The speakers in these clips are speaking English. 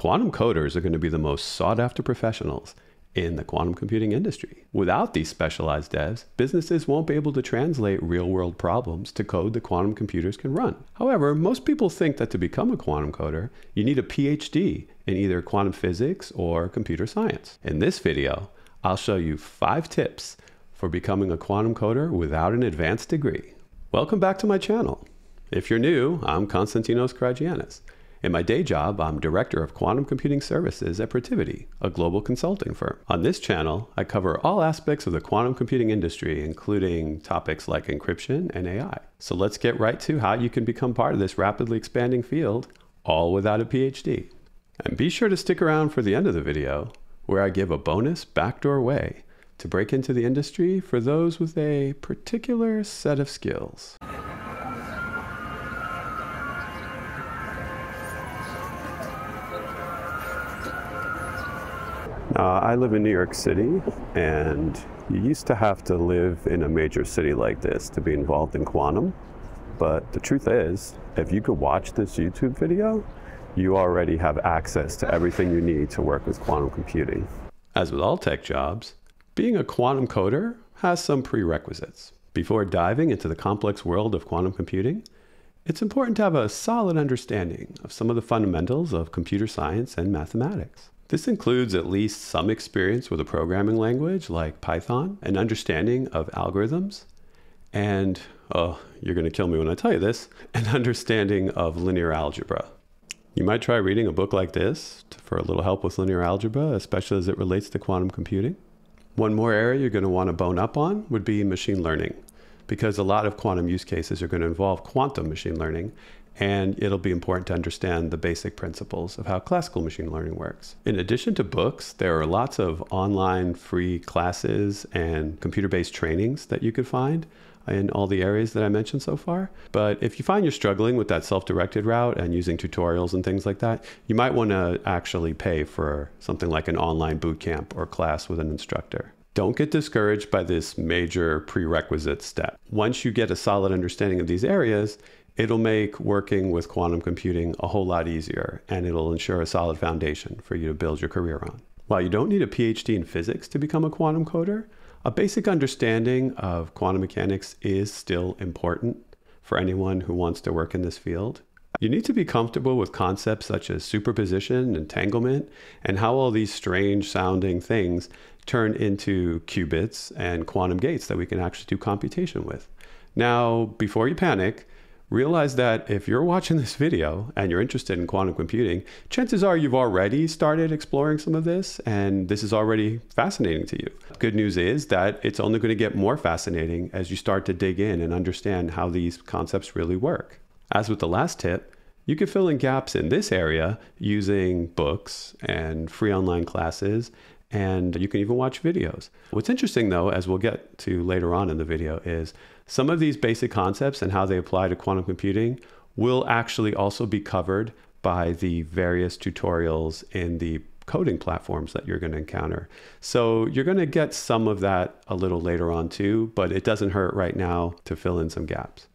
Quantum coders are going to be the most sought after professionals in the quantum computing industry. Without these specialized devs, businesses won't be able to translate real world problems to code the quantum computers can run. However, most people think that to become a quantum coder, you need a PhD in either quantum physics or computer science. In this video, I'll show you five tips for becoming a quantum coder without an advanced degree. Welcome back to my channel. If you're new, I'm Konstantinos Karagiannis. In my day job, I'm Director of Quantum Computing Services at Protiviti, a global consulting firm. On this channel, I cover all aspects of the quantum computing industry, including topics like encryption and AI. So let's get right to how you can become part of this rapidly expanding field, all without a PhD. And be sure to stick around for the end of the video, where I give a bonus backdoor way to break into the industry for those with a particular set of skills. Uh, I live in New York City, and you used to have to live in a major city like this to be involved in quantum. But the truth is, if you could watch this YouTube video, you already have access to everything you need to work with quantum computing. As with all tech jobs, being a quantum coder has some prerequisites. Before diving into the complex world of quantum computing, it's important to have a solid understanding of some of the fundamentals of computer science and mathematics. This includes at least some experience with a programming language like Python, an understanding of algorithms, and, oh, you're going to kill me when I tell you this, an understanding of linear algebra. You might try reading a book like this for a little help with linear algebra, especially as it relates to quantum computing. One more area you're going to want to bone up on would be machine learning, because a lot of quantum use cases are going to involve quantum machine learning, and it'll be important to understand the basic principles of how classical machine learning works. In addition to books, there are lots of online free classes and computer-based trainings that you could find in all the areas that I mentioned so far. But if you find you're struggling with that self-directed route and using tutorials and things like that, you might want to actually pay for something like an online bootcamp or class with an instructor. Don't get discouraged by this major prerequisite step. Once you get a solid understanding of these areas, it'll make working with quantum computing a whole lot easier and it'll ensure a solid foundation for you to build your career on. While you don't need a PhD in physics to become a quantum coder, a basic understanding of quantum mechanics is still important for anyone who wants to work in this field. You need to be comfortable with concepts such as superposition, entanglement, and how all these strange sounding things turn into qubits and quantum gates that we can actually do computation with. Now, before you panic, realize that if you're watching this video and you're interested in quantum computing, chances are you've already started exploring some of this and this is already fascinating to you. Good news is that it's only going to get more fascinating as you start to dig in and understand how these concepts really work. As with the last tip, you can fill in gaps in this area using books and free online classes and you can even watch videos. What's interesting though, as we'll get to later on in the video, is some of these basic concepts and how they apply to quantum computing will actually also be covered by the various tutorials in the coding platforms that you're going to encounter. So you're going to get some of that a little later on too, but it doesn't hurt right now to fill in some gaps.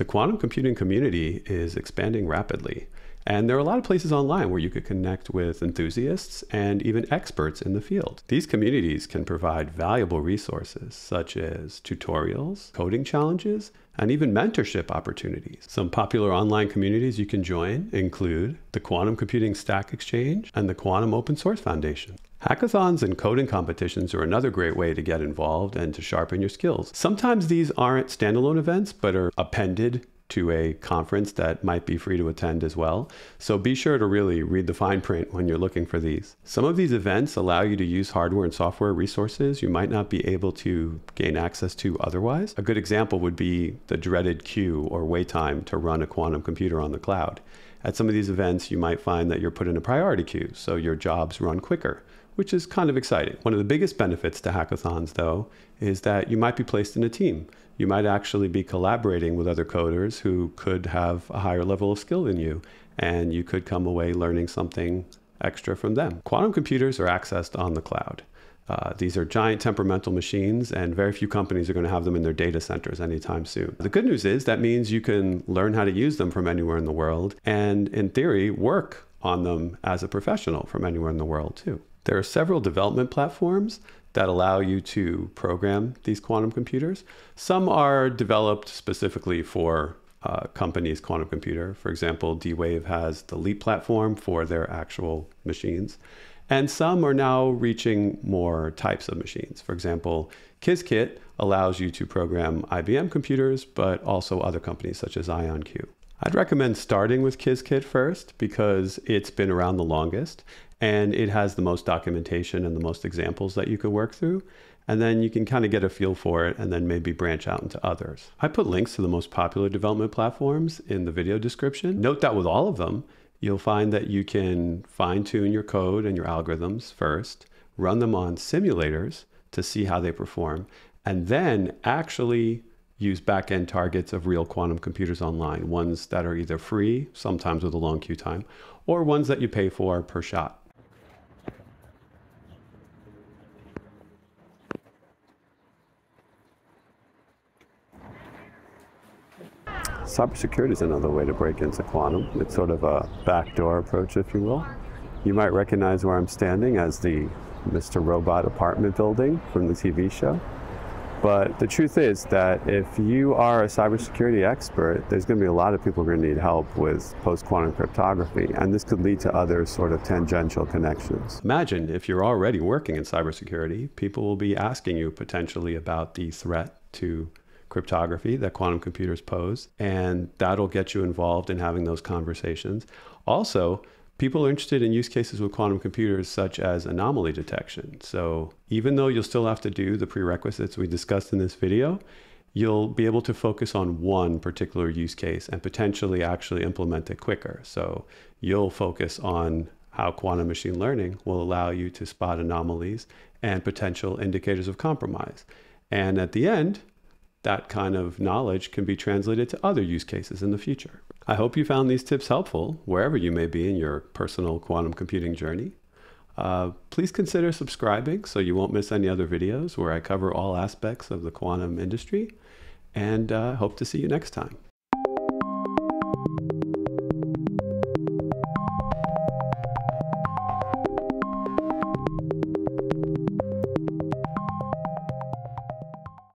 The quantum computing community is expanding rapidly. And there are a lot of places online where you could connect with enthusiasts and even experts in the field. These communities can provide valuable resources such as tutorials, coding challenges, and even mentorship opportunities. Some popular online communities you can join include the Quantum Computing Stack Exchange and the Quantum Open Source Foundation. Hackathons and coding competitions are another great way to get involved and to sharpen your skills. Sometimes these aren't standalone events, but are appended to a conference that might be free to attend as well. So be sure to really read the fine print when you're looking for these. Some of these events allow you to use hardware and software resources you might not be able to gain access to otherwise. A good example would be the dreaded queue or wait time to run a quantum computer on the cloud. At some of these events, you might find that you're put in a priority queue, so your jobs run quicker which is kind of exciting. One of the biggest benefits to hackathons, though, is that you might be placed in a team. You might actually be collaborating with other coders who could have a higher level of skill than you, and you could come away learning something extra from them. Quantum computers are accessed on the cloud. Uh, these are giant temperamental machines, and very few companies are going to have them in their data centers anytime soon. The good news is that means you can learn how to use them from anywhere in the world, and in theory, work on them as a professional from anywhere in the world, too. There are several development platforms that allow you to program these quantum computers. Some are developed specifically for uh, company's quantum computer. For example, D-Wave has the Leap platform for their actual machines. And some are now reaching more types of machines. For example, Qiskit allows you to program IBM computers, but also other companies such as IonQ. I'd recommend starting with Qiskit first because it's been around the longest and it has the most documentation and the most examples that you could work through. And then you can kind of get a feel for it and then maybe branch out into others. I put links to the most popular development platforms in the video description. Note that with all of them, you'll find that you can fine tune your code and your algorithms first, run them on simulators to see how they perform, and then actually use back-end targets of real quantum computers online, ones that are either free, sometimes with a long queue time, or ones that you pay for per shot. Cybersecurity is another way to break into quantum. It's sort of a backdoor approach, if you will. You might recognize where I'm standing as the Mr. Robot apartment building from the TV show. But the truth is that if you are a cybersecurity expert, there's going to be a lot of people who are going to need help with post-quantum cryptography, and this could lead to other sort of tangential connections. Imagine if you're already working in cybersecurity, people will be asking you potentially about the threat to cryptography that quantum computers pose, and that'll get you involved in having those conversations. Also, people are interested in use cases with quantum computers such as anomaly detection. So even though you'll still have to do the prerequisites we discussed in this video, you'll be able to focus on one particular use case and potentially actually implement it quicker. So you'll focus on how quantum machine learning will allow you to spot anomalies and potential indicators of compromise. And at the end, that kind of knowledge can be translated to other use cases in the future. I hope you found these tips helpful wherever you may be in your personal quantum computing journey. Uh, please consider subscribing so you won't miss any other videos where I cover all aspects of the quantum industry and uh, hope to see you next time.